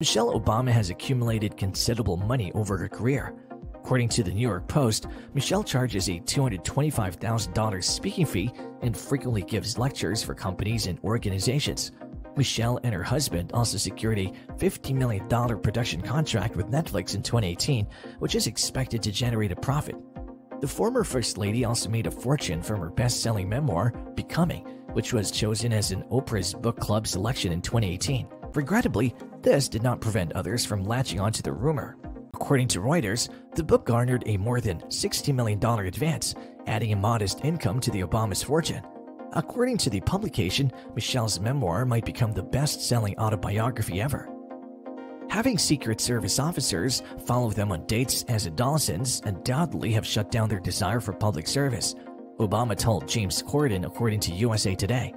Michelle Obama has accumulated considerable money over her career. According to the New York Post, Michelle charges a $225,000 speaking fee and frequently gives lectures for companies and organizations. Michelle and her husband also secured a $50 million production contract with Netflix in 2018, which is expected to generate a profit. The former First Lady also made a fortune from her best selling memoir, Becoming, which was chosen as an Oprah's Book Club selection in 2018. Regrettably, this did not prevent others from latching onto the rumor. According to Reuters, the book garnered a more than $60 million advance, adding a modest income to the Obama's fortune. According to the publication, Michelle's memoir might become the best selling autobiography ever. Having Secret Service officers follow them on dates as adolescents undoubtedly have shut down their desire for public service, Obama told James Corden, according to USA Today.